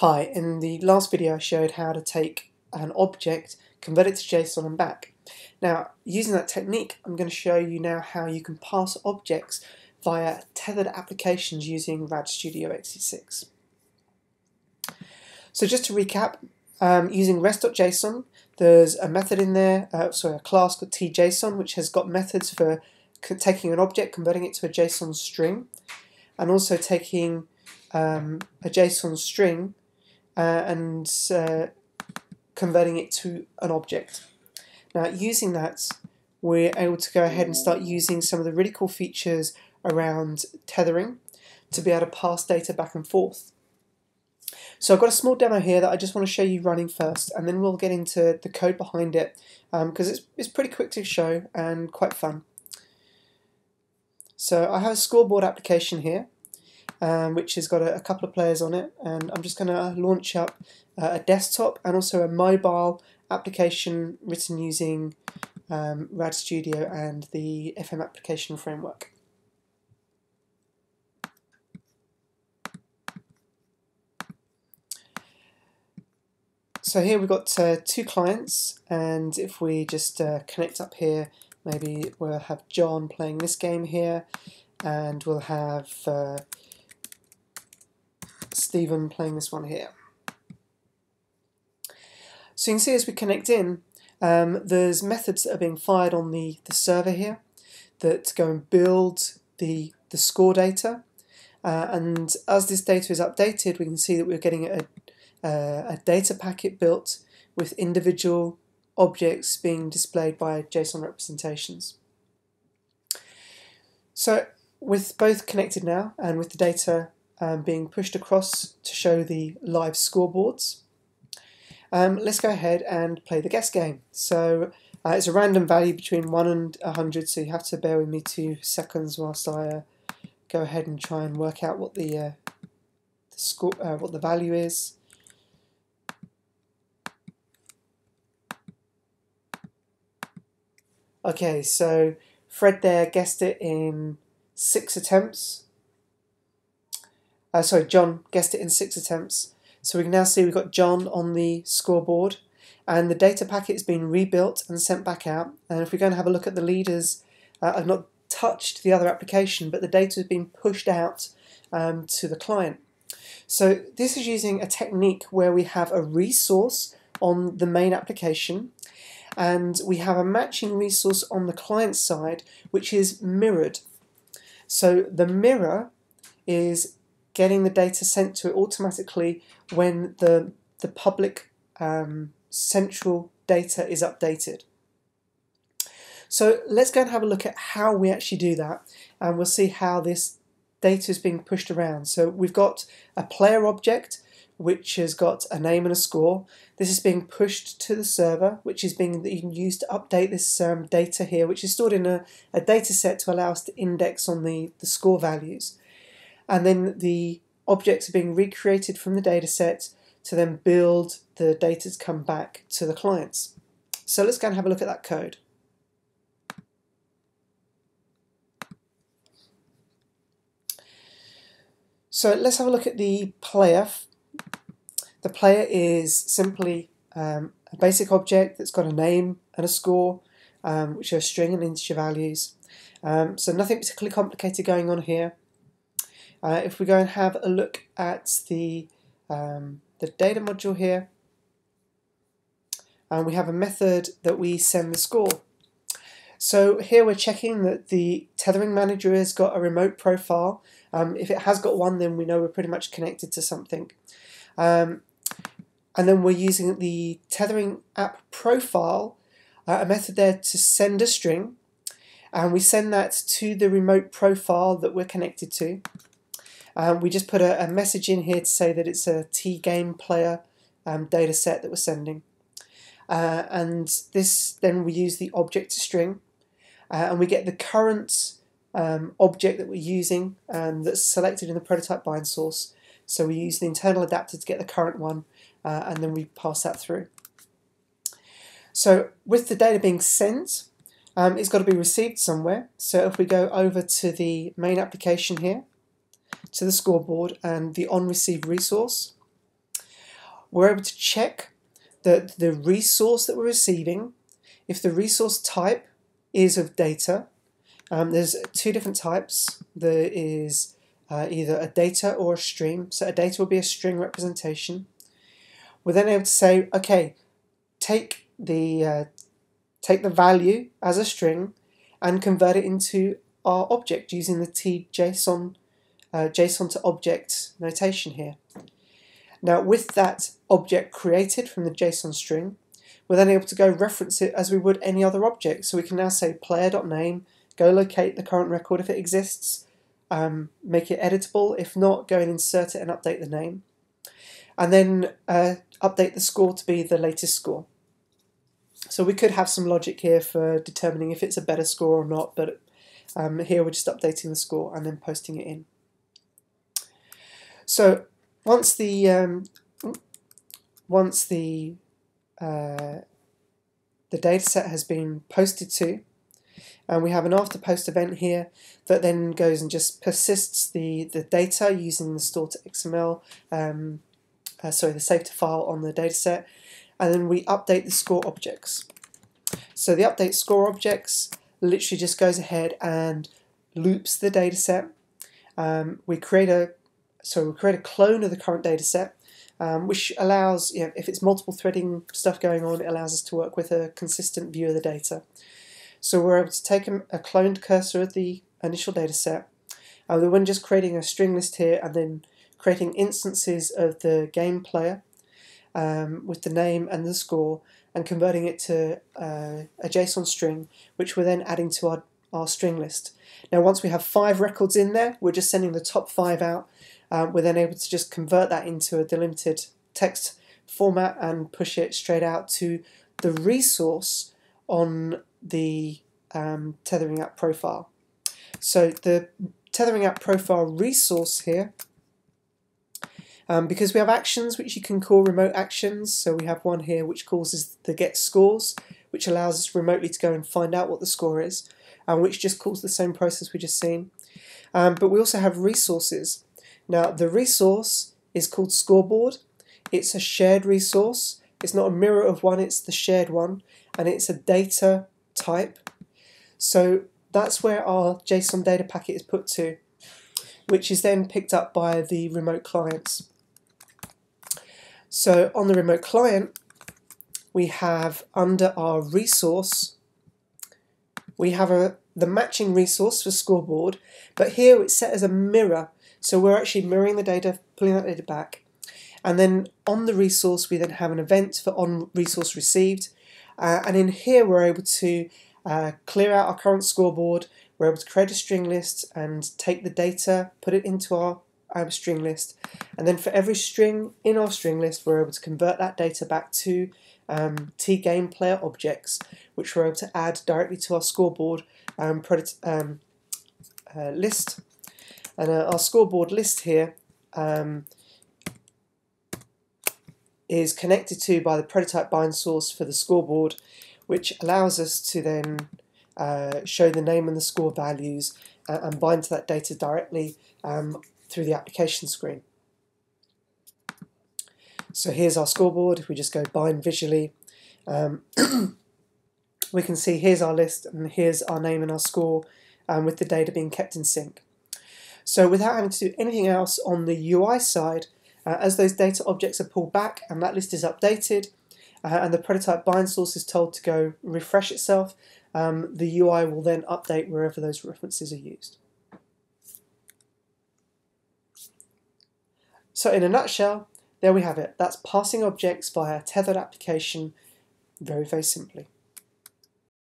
Hi, in the last video I showed how to take an object, convert it to JSON and back. Now, using that technique, I'm going to show you now how you can pass objects via tethered applications using RAD Studio XE6. So just to recap, um, using rest.json, there's a method in there, uh, sorry, a class called tjson, which has got methods for taking an object, converting it to a JSON string, and also taking um, a JSON string uh, and uh, converting it to an object. Now using that we're able to go ahead and start using some of the really cool features around tethering to be able to pass data back and forth. So I've got a small demo here that I just want to show you running first and then we'll get into the code behind it because um, it's, it's pretty quick to show and quite fun. So I have a scoreboard application here um, which has got a, a, couple of players on it and I'm just going to launch up uh, a desktop and also a mobile application written using um, RAD Studio and the FM application framework. So here we've got uh, two clients and if we just uh, connect up here maybe we'll have John playing this game here and we'll have uh, Stephen playing this one here. So you can see as we connect in, um, there's methods that are being fired on the, the server here that go and build the, the score data. Uh, and as this data is updated, we can see that we're getting a, a, a data packet built with individual objects being displayed by JSON representations. So with both connected now and with the data um, being pushed across to show the live scoreboards. Um, let's go ahead and play the guess game. So uh, it's a random value between 1 and 100, so you have to bear with me two seconds whilst I uh, go ahead and try and work out what the, uh, the score, uh, what the value is. Okay, so Fred there guessed it in six attempts, uh, sorry, John guessed it in six attempts. So we can now see we've got John on the scoreboard and the data packet has been rebuilt and sent back out. And if we're going to have a look at the leaders, uh, I've not touched the other application, but the data has been pushed out um, to the client. So this is using a technique where we have a resource on the main application and we have a matching resource on the client side which is mirrored. So the mirror is getting the data sent to it automatically when the, the public um, central data is updated. So let's go and have a look at how we actually do that and we'll see how this data is being pushed around. So we've got a player object which has got a name and a score. This is being pushed to the server, which is being used to update this um, data here, which is stored in a, a data set to allow us to index on the, the score values and then the objects are being recreated from the data set to then build the data to come back to the clients. So let's go and have a look at that code. So let's have a look at the player. The player is simply um, a basic object that's got a name and a score, um, which are string and integer values. Um, so nothing particularly complicated going on here. Uh, if we go and have a look at the, um, the data module here, and we have a method that we send the score. So here we're checking that the tethering manager has got a remote profile. Um, if it has got one, then we know we're pretty much connected to something. Um, and then we're using the tethering app profile, uh, a method there to send a string, and we send that to the remote profile that we're connected to. Um, we just put a, a, message in here to say that it's a T-game player um, data set that we're sending. Uh, and this then we use the object to string uh, and we get the current um, object that we're using um, that's selected in the prototype bind source. So we use the internal adapter to get the current one uh, and then we pass that through. So with the data being sent, um, it's got to be received somewhere. So if we go over to the main application here, to the scoreboard and the on receive resource. we're able to check that the resource that we're receiving. If the resource type is of data, um, there's two different types. There is uh, either a data or a stream. So a data will be a string representation. We're then able to say, okay, take the uh, take the value as a string and convert it into our object using the tjson uh, JSON to object notation here. Now with that object created from the JSON string, we're then able to go reference it as we would any other object. So we can now say player.name, go locate the current record if it exists, um, make it editable. If not, go and insert it and update the name. And then uh, update the score to be the latest score. So we could have some logic here for determining if it's a better score or not, but um, here we're just updating the score and then posting it in. So once the um, once the uh, the dataset has been posted to, and we have an after post event here that then goes and just persists the the data using the store to XML, um, uh, sorry, the save to file on the dataset, and then we update the score objects. So the update score objects literally just goes ahead and loops the dataset. Um, we create a so we create a clone of the current data set, um, which allows, you know, if it's multiple threading stuff going on, it allows us to work with a consistent view of the data. So we're able to take a, a cloned cursor of the initial data set, and we're just creating a string list here and then creating instances of the game player um, with the name and the score and converting it to uh, a JSON string, which we're then adding to our, our string list. Now once we have five records in there, we're just sending the top five out um, we're then able to just convert that into a delimited text format and push it straight out to the resource on the um, tethering app profile. So the tethering app profile resource here, um, because we have actions which you can call remote actions, so we have one here which causes the get scores, which allows us remotely to go and find out what the score is, and which just calls the same process we just seen. Um, but we also have resources. Now the resource is called scoreboard. It's a shared resource. It's not a mirror of one, it's the shared one. And it's a data type. So that's where our JSON data packet is put to, which is then picked up by the remote clients. So on the remote client, we have under our resource, we have a the matching resource for scoreboard, but here it's set as a mirror so we're actually mirroring the data, pulling that data back. And then on the resource, we then have an event for on resource received. Uh, and in here, we're able to uh, clear out our current scoreboard. We're able to create a string list and take the data, put it into our um, string list. And then for every string in our string list, we're able to convert that data back to um, T game player objects, which we're able to add directly to our scoreboard um, um, uh, list and uh, our scoreboard list here um, is connected to by the prototype bind source for the scoreboard, which allows us to then uh, show the name and the score values uh, and bind to that data directly um, through the application screen. So here's our scoreboard. If we just go bind visually, um, we can see here's our list and here's our name and our score um, with the data being kept in sync. So without having to do anything else on the UI side, uh, as those data objects are pulled back and that list is updated, uh, and the prototype bind source is told to go refresh itself, um, the UI will then update wherever those references are used. So in a nutshell, there we have it. That's passing objects via a tethered application very, very simply.